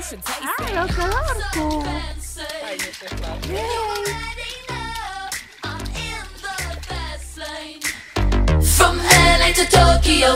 you should taste Ah, it. lo conosco. From LA to Tokyo,